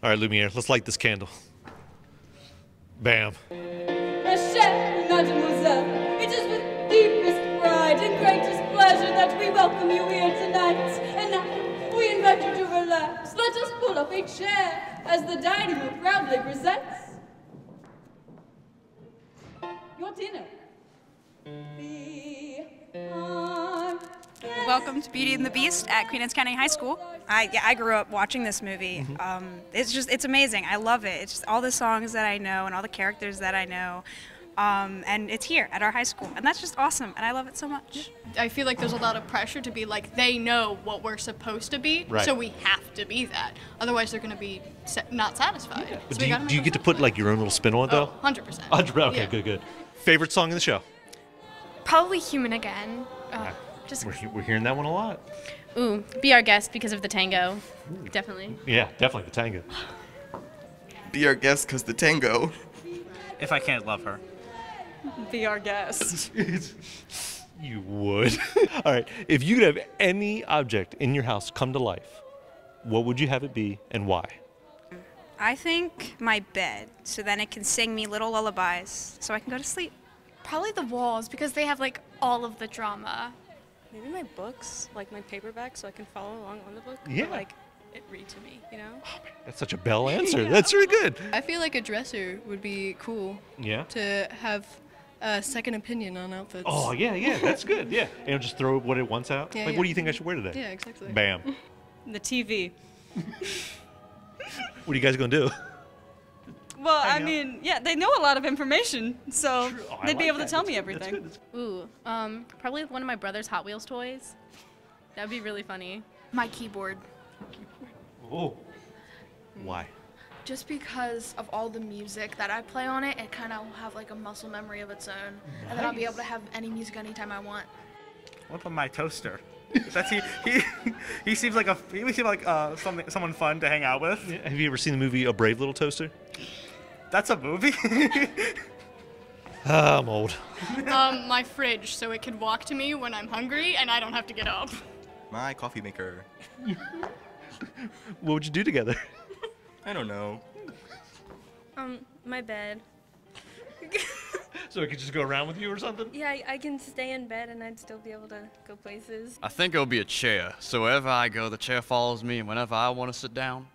All right, Lumiere, let's light this candle. Bam. Mademoiselle, it is with deepest pride and greatest pleasure that we welcome you here tonight. And now, we invite you to relax. Let us pull up a chair as the dining room proudly presents your dinner. Be Welcome to Beauty and the Beast at Queen Anne's County High School. I, yeah, I grew up watching this movie. Um, it's just it's amazing. I love it. It's just all the songs that I know and all the characters that I know. Um, and it's here at our high school, and that's just awesome. And I love it so much. I feel like there's a lot of pressure to be like they know what we're supposed to be, Right. so we have to be that. Otherwise, they're going to be sa- not satisfied. But So do we you, do you make get to put like your own little spin on it though? Oh, 100%. Hundred- Okay, Yeah. good, good. Favorite song in the show? Probably human again. Uh, just We're, we're hearing that one a lot. ooh, be our guest because of the tango. Definitely. Yeah, definitely the tango. Be our guest because the tango. If I can't love her. Be our guest. You would. All right. If you could have any object in your house come to life, what would you have it be and why? I think my bed, so then it can sing me little lullabies, so I can go to sleep. Probably the walls because they have like all of the drama. Maybe my books, like my paperback, so I can follow along on the book. or, Yeah. like it read to me, you know. Oh, that's such a Belle answer. That's really good. I feel like a dresser would be cool Yeah. to have a second opinion on outfits. Oh yeah, yeah, that's good. Yeah, and just throw what it wants out. Yeah, like, yeah. what do you think I should wear today? Yeah, exactly. Bam. The TV. What are you guys gonna do? Well, I Hang out. mean, yeah, they know a lot of information, so Oh, they'd be able that. to tell That's me good. That's everything. good. That's- Ooh, um, probably one of my brother's Hot Wheels toys. That'd be really funny. My keyboard. Oh. Why? Just because of all the music that I play on it, it kind of will have like a muscle memory of its own. And then I'll be able to have any music anytime I want. What about my toaster? That's he. He, he seems like a. He seems like uh, something, someone fun to hang out with. Have you ever seen the movie A Brave Little Toaster? That's a movie. Ah, I'm old. um, my fridge, so it can walk to me when I'm hungry and I don't have to get up. My coffee maker. What would you do together? I don't know. Um, my bed. So it could just go around with you or something? Yeah, I, I can stay in bed and I'd still be able to go places. I think it'll be a chair. So wherever I go, the chair follows me, and whenever I want to sit down,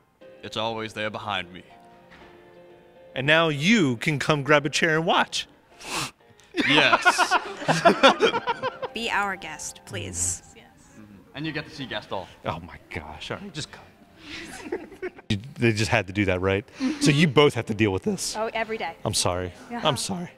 it's always there behind me. And now you can come grab a chair and watch. Yes. Be our guest, please. Yes. and you get to see Gaston. Oh my gosh! All right, just cut. You- they just had to do that, right? So you both have to deal with this. Oh, every day. I'm sorry. Uh-huh. I'm sorry.